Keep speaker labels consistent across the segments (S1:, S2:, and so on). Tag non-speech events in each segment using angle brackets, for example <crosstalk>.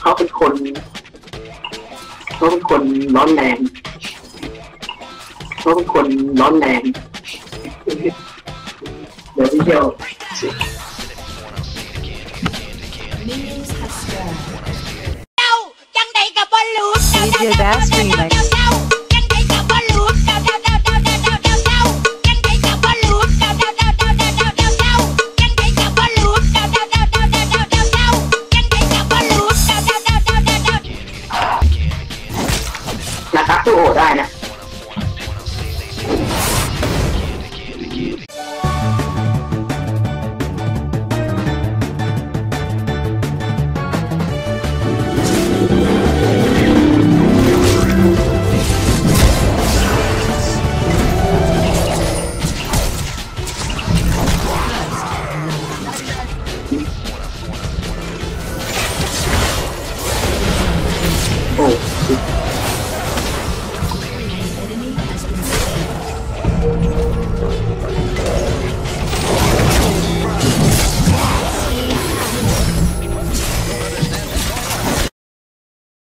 S1: เขาเป็นคน เขาเป็นคนร้อนแรงเขาเป็นคนร้อนแรงเดี๋ยวพี่เที่ยว
S2: เจ้าจังใดกับบอลลูนเจ้าจังใดกับบอลลูน
S1: 对
S3: 我的爱呢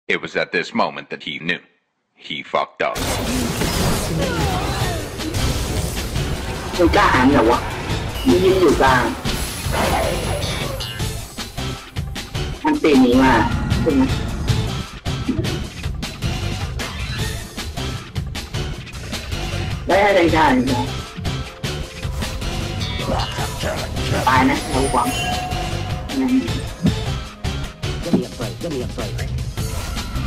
S4: It was at this moment that he knew. He fucked up.
S1: มันกล้าหาญเหรอวะมันยืนอยู่กลาง มันตีหนีมาใช่ไหมได้ให้แรงชาเลยนะตายนะเราหวังอืม
S5: Give me a break. Give me a break.
S1: มาจริงๆกู
S6: I don't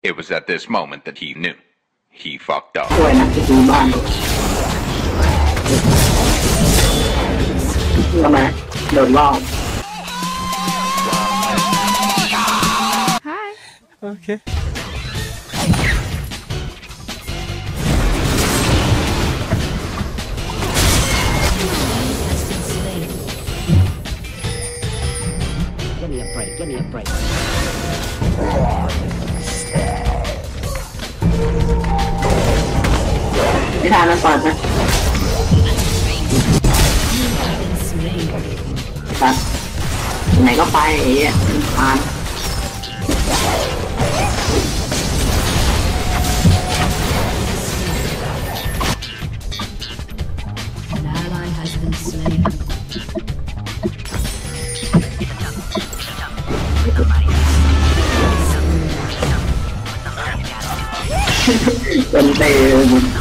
S4: It was at this moment that he knew. He fucked up.
S1: Hi.
S7: Okay.
S5: Give me a break, give me a break.
S1: ไม่ทานมันก่อนนะครับไหนก็ไปไอ้เหี้ยทาน
S3: An ally has been slain.
S1: เป็นเตะ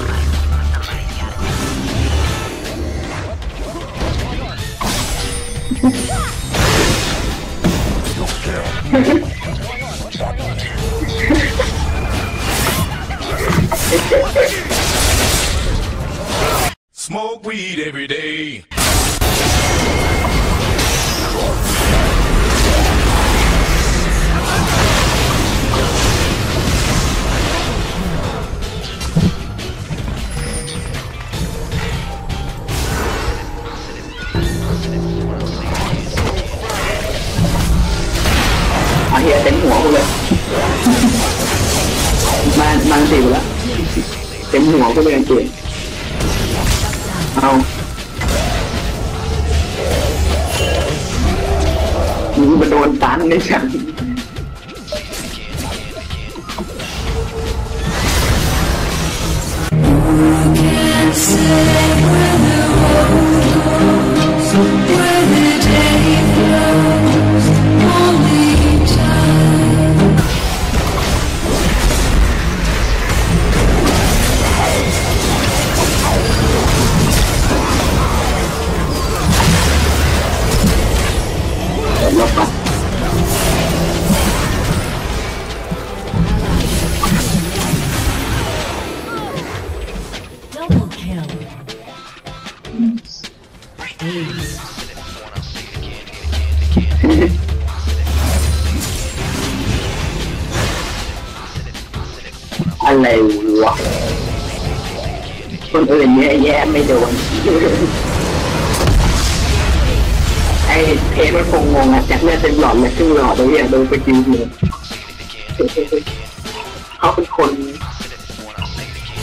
S1: <laughs>
S8: Smoke weed every day.
S1: I hear them หัวกูเลย มาบางสิกูแล้ว ต็มหัวกูเลยเก่งเอามึงมาโดนตันในฉัน อะไรวะคนอื่นเนี่ยแย่ไม่โดน ไอเพจมันคงงงอะจากเลือดเป็นหลอดเลยครึ่งหลอดเรยเนี่โดนไปกิงเลยเขาเป็นคน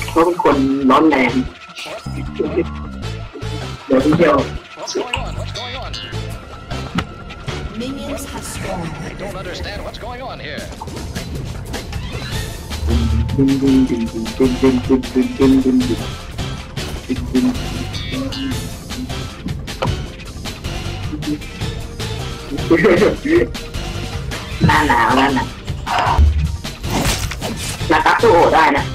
S1: เขาเป็นคนร้อนแรง
S6: What's going on? What's going on?
S3: Minions have spawned.
S6: I don't understand what's going on here.
S1: มาหนาวแล้วนะมาตักตู้ได้นะ